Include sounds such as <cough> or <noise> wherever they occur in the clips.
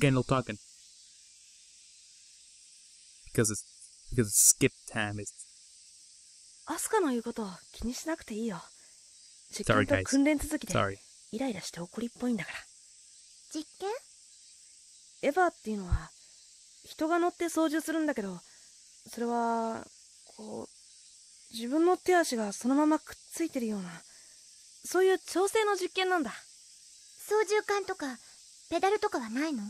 Again, no talking. Because it's because it's skip time. It's アスカの言うこと気にしなくていいよ。実 Sorry, 験 guys. と訓練続きで sorry. イライラして怒りっぽいんだから。実験？エヴァっていうのは人が乗って操縦するんだけどそれはこう自分の手足がそのままくっついてるようなそういう調整の実験なんだ操縦桿とかペダルとかはないの？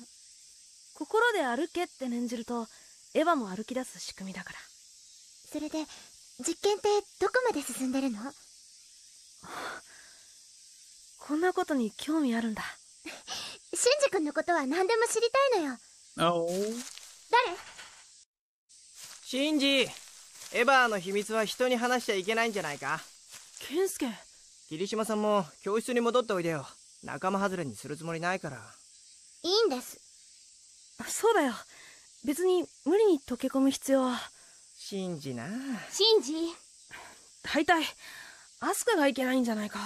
心で歩けって念じるとエヴァも歩き出す仕組みだから。それで実験ってどこまで進んでるの？<sighs> こんなことに興味あるんだ。シンジ君のことは何でも知りたいのよ。Oh. 誰？シンジエヴァの秘密は人に話しちゃいけないんじゃないか？ケンスケ。霧島さんも教室に戻っておいでよ。仲間外れにするつもりないから。いいんですそうだよ。別に無理に溶け込む必要は。シンジな。シンジ大体アスカがいけないんじゃないか。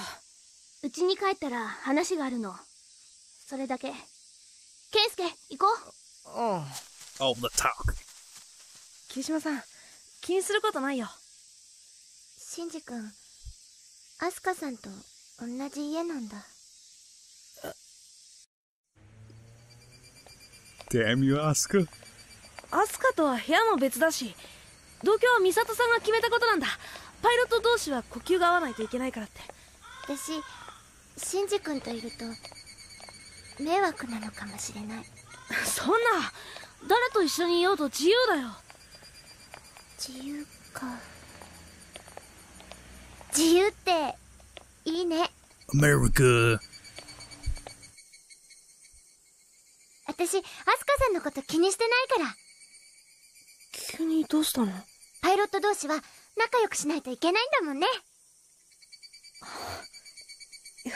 うちに帰ったら話があるの。それだけ。ケンスケ行こう。う。ん Oh, the talk. 霧島さん気にすることないよ。シンジ君アスカさんと同じ家なんだ Damn you, Asuka. アスカとは部屋も別だし同居は美里さんが決めたことなんだ。パイロット同士は呼吸が合わないといけないからって。私シンジ君といると迷惑なのかもしれない。<laughs> そんな誰と一緒にいようと自由だよ。自由か。自由っていいね。America. 私アスカさんのこと気にしてないから。急にどうしたの？パイロット同士は仲良くしないといけないんだもんね。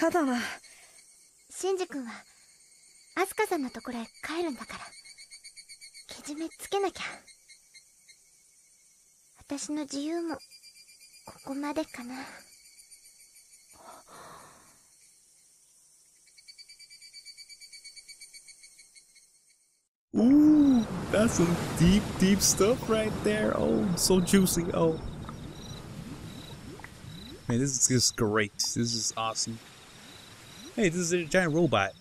やだな。シンジ君はアスカさんのところへ帰るんだから。けじめつけなきゃ。私の自由もここまでかな Ooh, that's some deep, deep stuff right there. Oh, so juicy. Oh. Man, this is just great. This is awesome. Hey, this is a giant robot.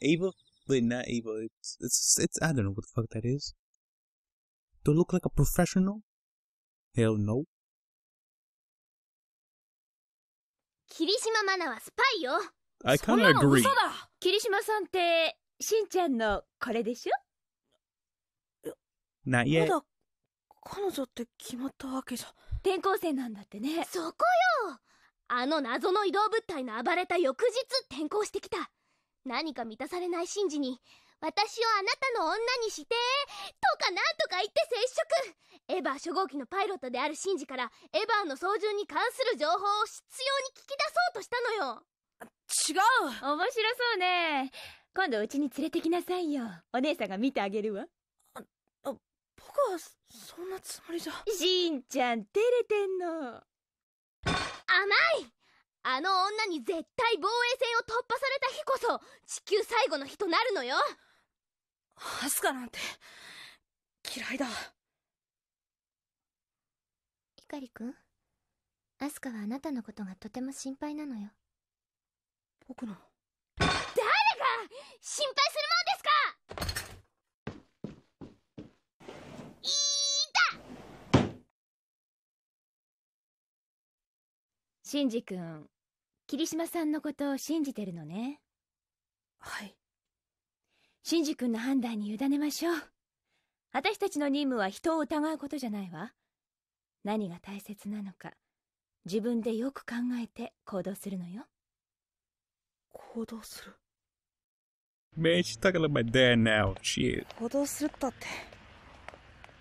Ava? Wait, not Ava. It's, it's, it's, I don't know what the fuck that is. Do I look like a professional? Hell no. Kirishima Mana was spy, yo. I kinda agree. Kirishima-san ってしんちゃんのこれでしょ？Not ま.だ彼女って決まったわけじゃ。転校生なんだってね。そこよ。あの謎の移動物体の暴れた翌日転校してきた。何か満たされないシンジに私をあなたの女にしてとかなんとか言って接触。エヴァ初号機のパイロットであるシンジからエヴァの操縦に関する情報を必要に聞き出そうとしたのよ。違う。面白そうね今度うちに連れてきなさいよ。お姉さんが見てあげるわ。僕はそんなつもりじゃ。しんちゃん照れてんの。甘い！あの女に絶対防衛線を突破された日こそ地球最後の日となるのよ。アスカなんて嫌いだ。ひかりくん？アスカはあなたのことがとても心配なのよ。僕の心配するもんですか？いーだしんじ君霧島さんのことを信じてるのね。はい。しんじ君の判断に委ねましょう。私たちの任務は人を疑うことじゃないわ。何が大切なのか自分でよく考えて行動するのよ。行動する？Man, she's talking like my dad now. Shit. 行動するったって。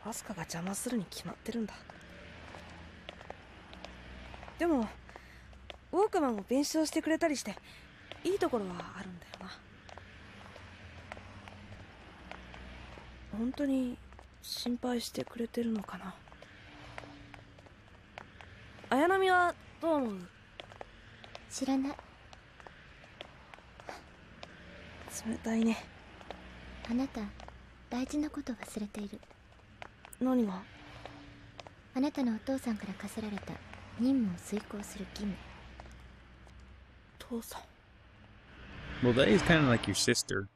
アスカが邪魔するに決まってるんだ。でもウォークマンを弁償してくれたりしていいところはあるんだよな。本当に心配してくれてるのかな。綾波はどう思う？知らない冷たいね。あなた大事なこと忘れている。何が？あなたのお父さんから課せられた任務を遂行する義務。父さん。Well, that is kind of like your sister.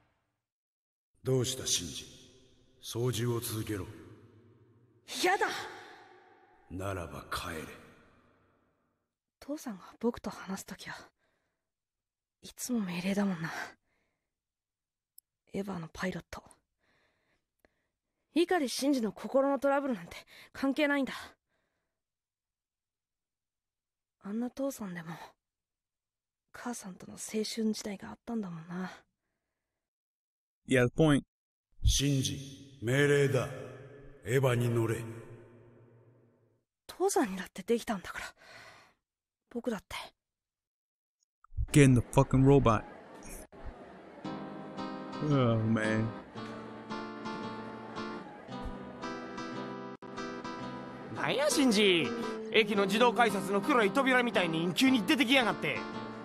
どうしたシンジ？操縦を続けろ。やだ。ならば帰れ。父さんが僕と話すときはいつも命令だもんなエヴァのパイロット。碇シンジの心のトラブルなんて関係ないんだ。あんな父さんでも母さんとの青春時代があったんだもんな。Yeah, the point. シンジ命令だ。エヴァに乗れ。父さんにだってできたんだから。僕だって。Get in the fucking robot. Oh man. なんやシンジ駅の自動改札の黒い扉みたいに急に出てきやがって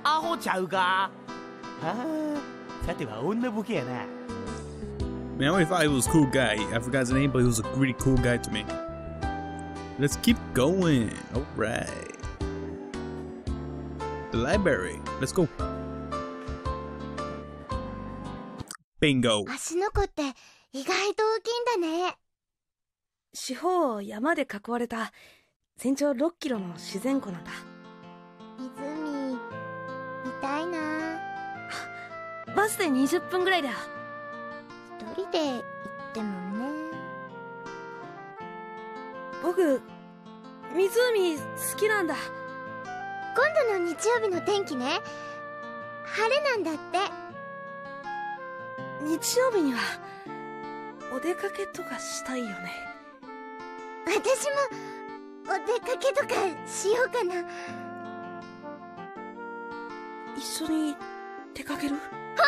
アホちゃうかああさては女ボケやな Man, I always thought he was a cool guy. I forgot his name, but he was a really cool guy to me. Let's keep going. Alright. The library. Let's go. Bingo. 足の子って意外と大きいんだね。四方を山で囲われた全長6キロの自然湖なんだ。湖見たいな。バスで20分ぐらいだよ。一人で行ってもね。僕湖好きなんだ。今度の日曜日の天気ね。晴れなんだって日曜日にはお出かけとかしたいよね。私もお出かけとかしようかな。一緒に出かける？本当？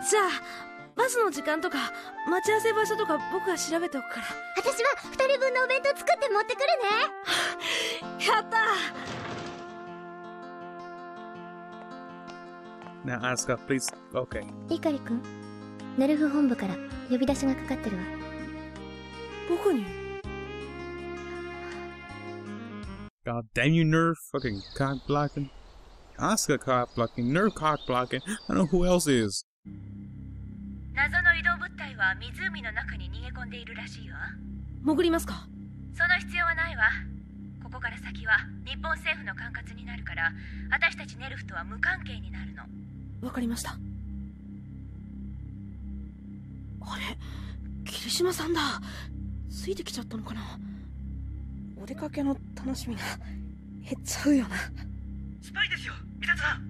<laughs> <laughs> じゃあバスの時間とか待ち合わせ場所とか僕が調べておくから。嬉しい私は二人分のお弁当作って持ってくるね。<laughs> やった Now, Asuka, please. Okay. リカリ君ネルフ本部から呼び出しがかかってるわ僕に God damn you, Nerf. Fucking cock blocking. Asuka cock blocking. Nerf cock blocking. I don't know who else is. 謎の移動物体は湖の中に逃げ込んでいるらしいわ潜りますかその必要はないわここから先は日本政府の管轄になるから私たちネルフとは無関係になるのわかりました。あれ？霧島さんだ。ついてきちゃったのかな？お出かけの楽しみが <laughs> 減っちゃうよな。スパイですよ三田さん。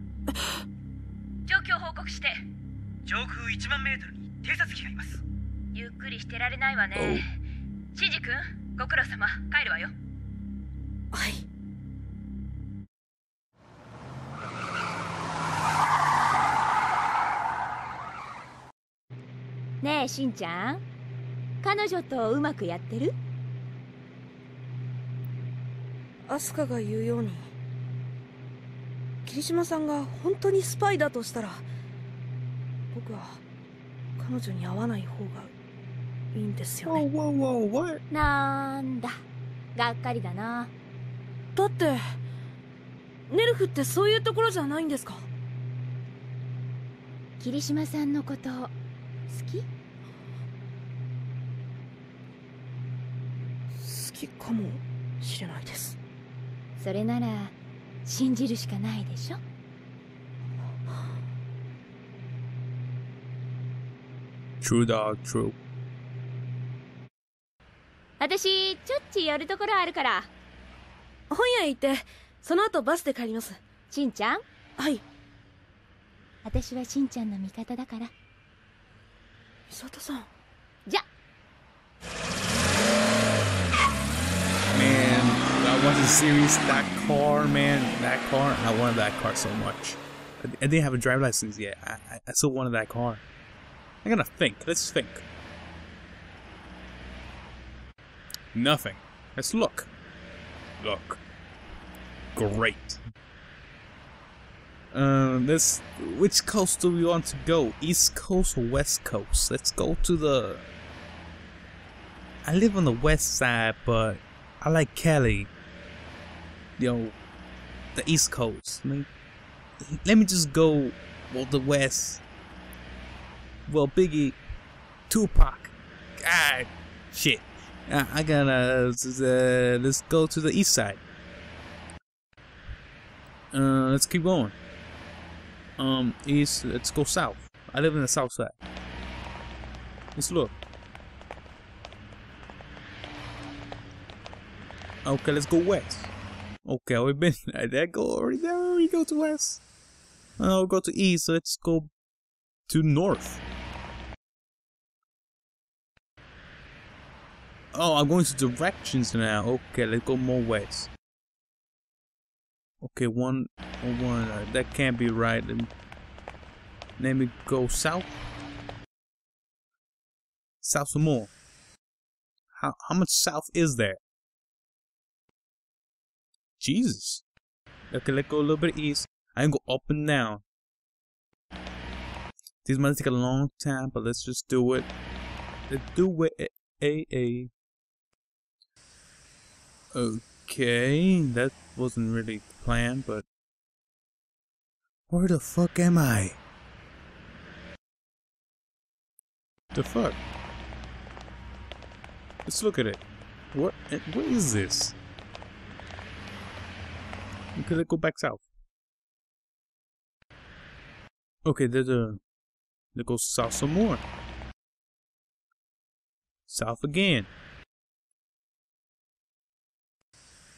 状況報告して。上空1万メートルに偵察機がいます。ゆっくりしてられないわね。シンジ君ご苦労様。帰るわよ。はいしんちゃん。彼女とうまくやってる？アスカが言うように。霧島さんが本当にスパイだとしたら僕は彼女に会わない方がいいんですよね?なんだ。がっかりだな。だってネルフってそういうところじゃないんですか？霧島さんのこと好き？きかもしれないです。それなら信じるしかないでしょ？True dog, true. 私ちょっち寄るところあるから。本屋へ行ってその後バスで帰ります。しんちゃん？はい。私はしんちゃんの味方だから。美里さん The series. That car, man, that car. I wanted that car so much. I, didn't have a driver license yet. I, I, I still wanted that car. I gotta think. Let's think. Nothing. Let's look. Look. Great. Um, let's. Which coast do we want to go? East Coast or West Coast? Let's go to the. I live on the west side, but I like Cali. You know, the East Coast. I mean, let me just go well the West. Well, Biggie, Tupac, God, shit. Uh, I gotta uh, let's go to the East side. Uh, let's keep going. Um, east. Let's go south. I live in the south side. Let's look. Okay, let's go west. Okay, we've been <laughs> there. Go already there. We go to west. We'll go to east. Let's go to north. Oh, I'm going to directions now. Okay, let's go more west. Okay, one, one. Uh, that can't be right. Let me, let me go south. South some more. How how much south is there? Jesus. Okay, let's go a little bit east. I can go up and down. This might take a long time, but let's just do it. Let's do it. A a. Okay, that wasn't really planned, but where the fuck am I? The fuck? Let's look at it. What? What is this? Okay, let's go back south. Okay, there's a. Let's go south some more. South again.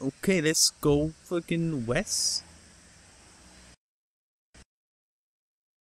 Okay, let's go fucking west.